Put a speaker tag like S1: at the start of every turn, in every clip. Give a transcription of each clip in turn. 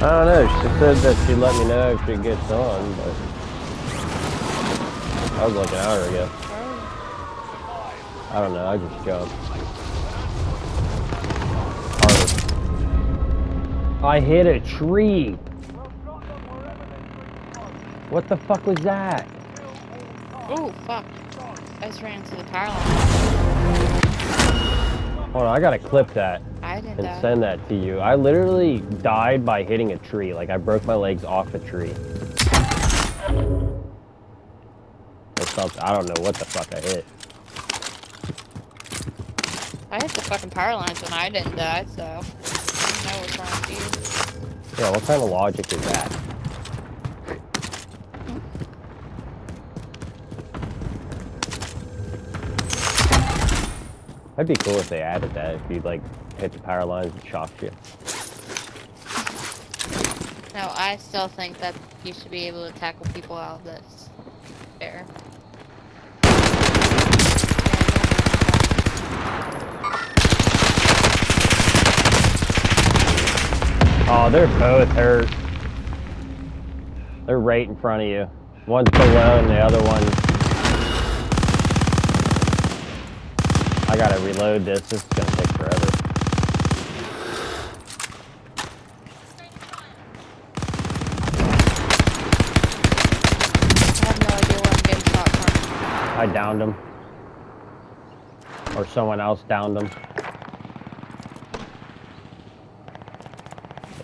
S1: I don't know. She said that she'd let me know if she gets on, but That was like an hour ago. I don't know. I just jumped. Harder. I hit a tree. What the fuck was that?
S2: Oh, fuck. I just ran into the power line.
S1: Hold on, I gotta clip that
S2: I didn't
S1: and
S2: die.
S1: send that to you. I literally died by hitting a tree. Like I broke my legs off a tree. Or something. I don't know what the fuck I hit.
S2: I hit the fucking power lines when I didn't die, so I don't know what's wrong with
S1: Yeah, what kind of logic is that? That'd be cool if they added that. If you like hit the power lines and shocked you.
S2: No, I still think that you should be able to tackle people out of this. Fair.
S1: Oh, they're both hurt. They're right in front of you. One's below and the other one. I gotta reload this. This is gonna take forever.
S2: I have no idea where I'm getting shot from.
S1: I downed him. Or someone else downed him.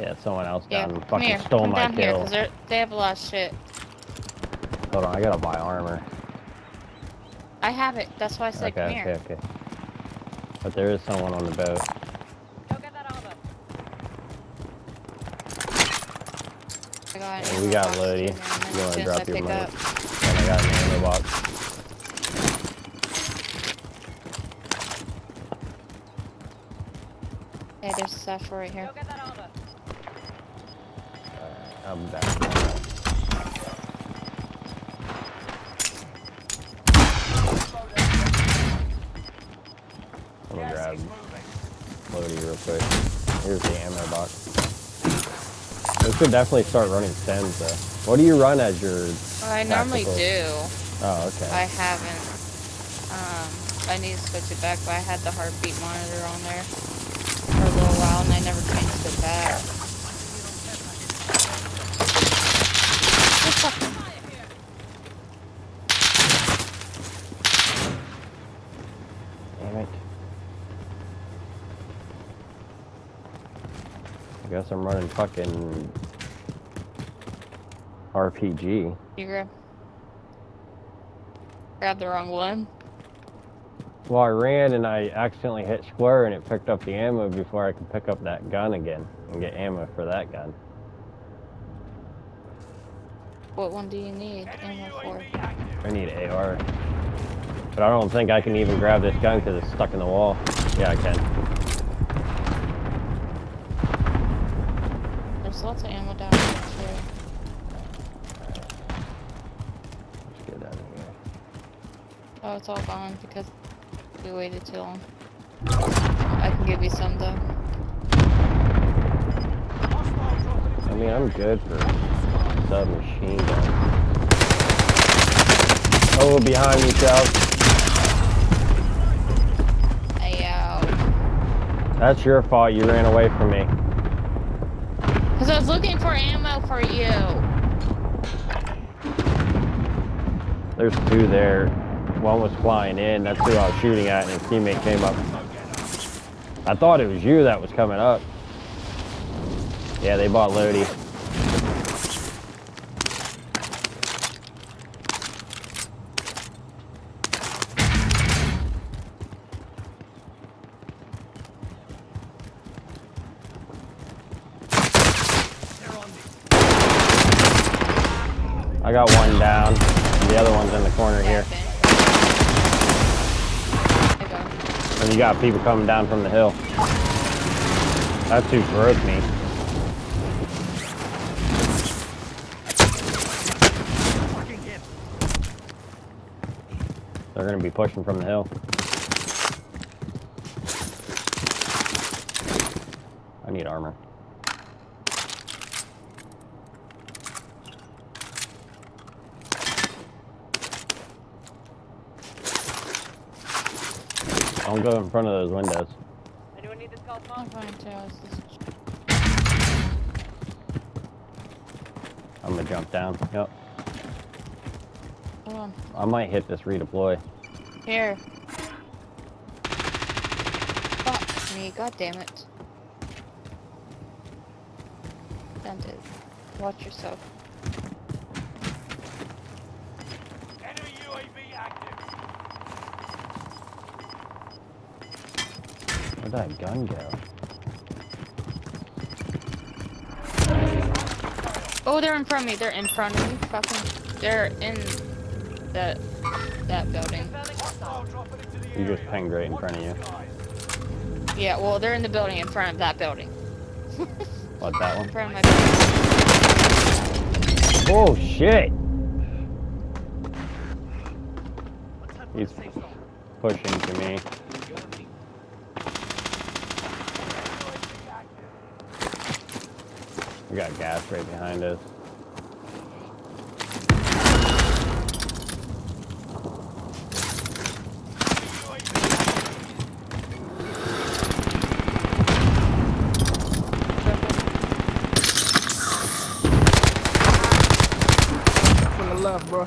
S1: Yeah, someone else
S2: Yeah,
S1: downed him. Fucking
S2: here.
S1: stole
S2: come
S1: my
S2: down
S1: kill.
S2: because they have a lot of shit.
S1: Hold on, I gotta buy armor.
S2: I have it. That's why I said come
S1: Okay,
S2: here.
S1: okay, okay. But there is someone on the boat.
S3: Go get that armor.
S2: I got an
S1: And we got
S2: box
S1: Lodi. You wanna drop your
S2: pick
S1: money? And I got an ammo box.
S2: Hey, there's a satchel right here.
S3: Go get that armor.
S1: Alright, I'm back. Real quick. Here's the ammo box. We should definitely start running sends though. What do you run as your
S2: I normally
S1: Tactical.
S2: do.
S1: Oh, okay.
S2: I haven't. Um, I need to switch it back, but I had the heartbeat monitor on there for a little while, and I never changed it back. What the-
S1: Damn it. I guess I'm running fucking RPG.
S2: You grab. Grab the wrong one.
S1: Well, I ran and I accidentally hit square and it picked up the ammo before I could pick up that gun again and get ammo for that gun.
S2: What one do you need ammo for?
S1: I need AR. But I don't think I can even grab this gun because it's stuck in the wall. Yeah, I can.
S2: Lots of ammo down here too.
S1: Let's get out of here.
S2: Oh, it's all gone because we waited too long. I can give you some though.
S1: I mean, I'm good for submachine gun. Oh, behind me, Chubb.
S2: Ayo.
S1: That's your fault. You ran away from me.
S2: Cause I was looking for ammo for you.
S1: There's two there. One was flying in. That's who I was shooting at, and his teammate came up. I thought it was you that was coming up. Yeah, they bought Lodi. I got one down. The other one's in the corner
S2: Yeah,
S1: here.
S2: Ben. There you go.
S1: And you got people coming down from the hill. That's who broke me. They're gonna be pushing from the hill. I need armor. Don't go in front of those windows.
S3: Anyone need this call
S2: I'm
S3: small?
S2: fine too. I was just...
S1: I'm gonna jump down. Yep.
S2: Hold on.
S1: I might hit this redeploy.
S2: Here. Fuck me, god damn it. Sent it. Watch yourself.
S4: Enemy UAV active.
S1: Where'd that gun go?
S2: Oh, they're in front of me. They're in front of me. Fucking. They're in that that building.
S3: Founding hostile.
S4: Hostile dropping into the
S1: You just pinged right in front of you.
S2: Yeah, well, they're in the building in front of that building.
S1: What, that
S2: In
S1: one?
S2: front of my building.
S1: Oh, shit! He's pushing to me.
S4: UAV active.
S1: We got gas right behind us.
S5: Left, bro.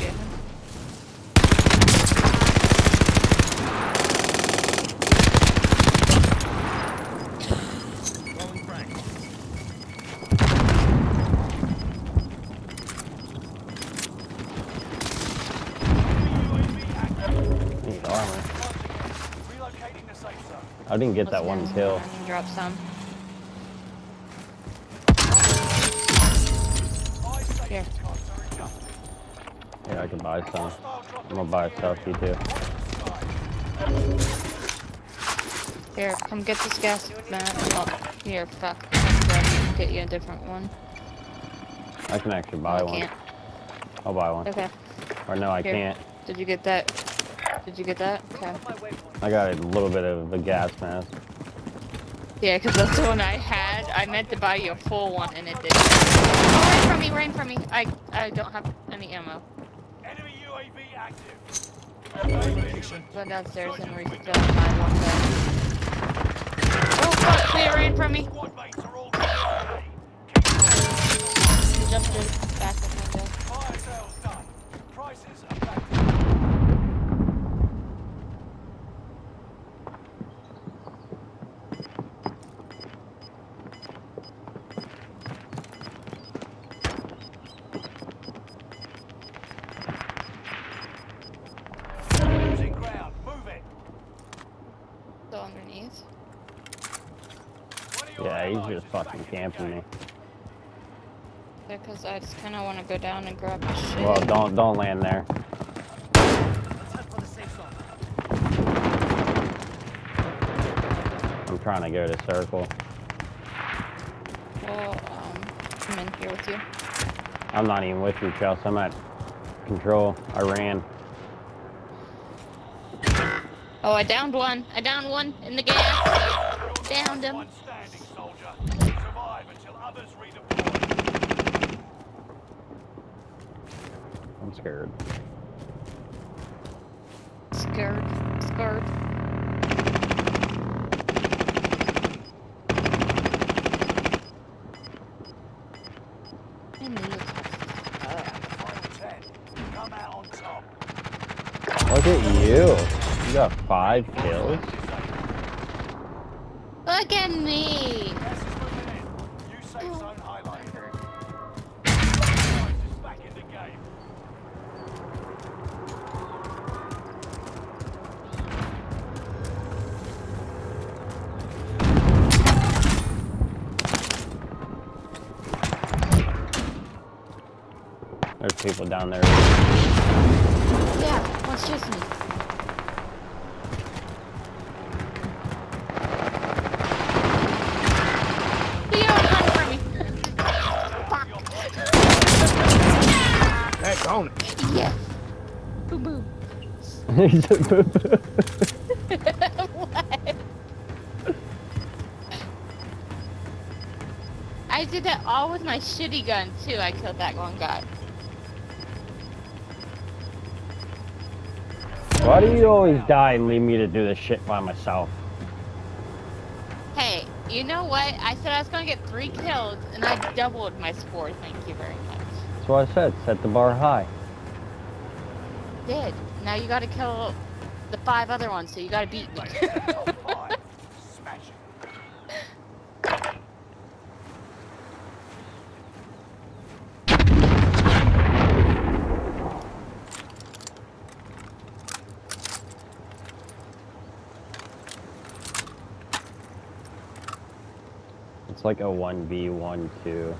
S2: Yeah.
S1: Need armor.
S4: Relocating the safe zone.
S1: I didn't get that one
S2: Let's
S1: kill.
S2: go and Drop some. Here.
S4: costs are adjusted.
S1: Yeah, I can buy some. I'm gonna buy a
S4: into the
S1: selfie too.
S4: Watch.
S2: Here, come get this gas man. Oh, here, fuck. I'm ready to get you a different one.
S1: I can actually
S2: Oh,
S1: buy
S2: I
S1: one.
S2: can't.
S1: I'll buy one.
S2: Okay.
S1: Or no, I
S2: Here.
S1: can't.
S2: Did you get that? Did you get that? Okay.
S1: I got a little bit of a gas mask.
S2: Yeah, because that's the one I had. I meant to buy you a full one, and it didn't. Oh, right from me, right from me. I I don't have any ammo.
S4: Enemy UAV active.
S2: Go downstairs and refill my one gun. Oh fuck! They ran from me.
S4: Squad mates are all good. Keep
S2: He jumped in back of my gun.
S4: Fire sales done. Prices are back. Losing ground. Move it.
S2: Still underneath.
S4: One of your
S1: Yeah, he's
S4: allies
S1: just fucking
S4: back in the
S1: camping me.
S2: Because I just kind of want to go down and grab my shit.
S1: Well, don't don't land there. I'm trying to go to circle.
S2: Well, um, I'm in here with you.
S1: I'm not even with you, Chelsea. I'm at control. I ran.
S2: Oh, I downed one. I downed one in the gas. Downed him.
S4: Others redeploy.
S1: I'm scared.
S2: Scared. Scared. I knew it.
S4: Final ten. Come out on top.
S1: Look at you. You got five kills.
S2: Look at me.
S4: Gas is moving in. New safe
S1: There's people down there.
S2: Yeah, one's chasing me. You don't run from me. Fuck.
S5: Back on it.
S2: Yes. Boom boom. what? I did that all with my shitty gun too. I killed that one guy.
S1: Why do you always die and leave me to do this shit by myself?
S2: Hey, you know what? I said I was gonna get three kills, and I doubled my score. Thank you very much.
S1: That's what I said. Set the bar high.
S2: Did. Now you gotta kill the five other ones, so you gotta beat me.
S4: Smash.
S1: It's like a 1v1 2.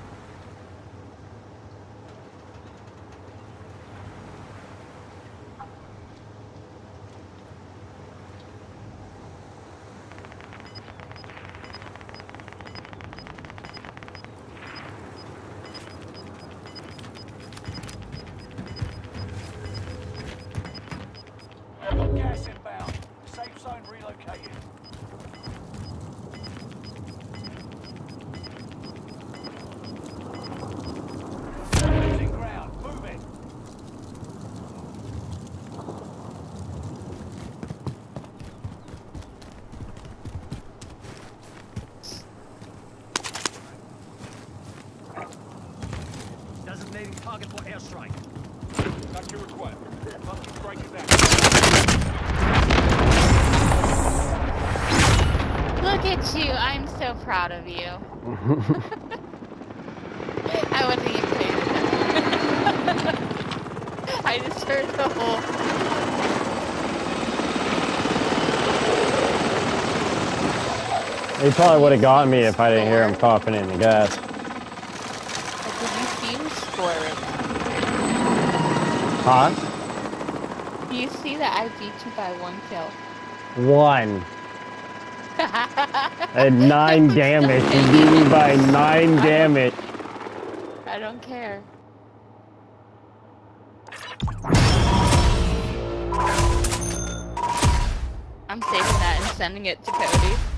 S2: Look at you! I'm so proud of you. I wasn't even paying attention. I just heard the whole.
S1: He probably would have got me if I didn't hear him coughing in the gas.
S2: Did you see the score right
S1: Huh?
S2: Do you see that I beat you by one kill?
S1: One. At nine damage. You beat me by nine damage.
S2: I don't care. I'm saving that and sending it to Cody.